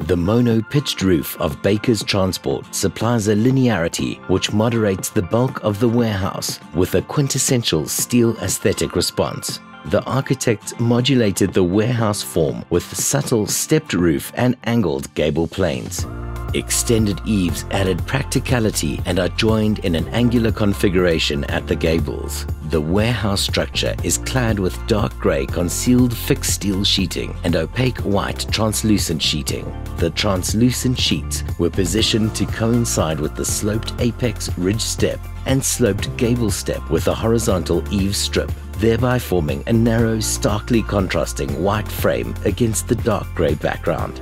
The mono pitched roof of Baker's Transport supplies a linearity which moderates the bulk of the warehouse with a quintessential steel aesthetic response. The architect modulated the warehouse form with subtle stepped roof and angled gable planes. Extended eaves added practicality and are joined in an angular configuration at the gables. The warehouse structure is clad with dark grey concealed fixed steel sheeting and opaque white translucent sheeting. The translucent sheets were positioned to coincide with the sloped apex ridge step and sloped gable step with a horizontal eave strip, thereby forming a narrow, starkly contrasting white frame against the dark grey background.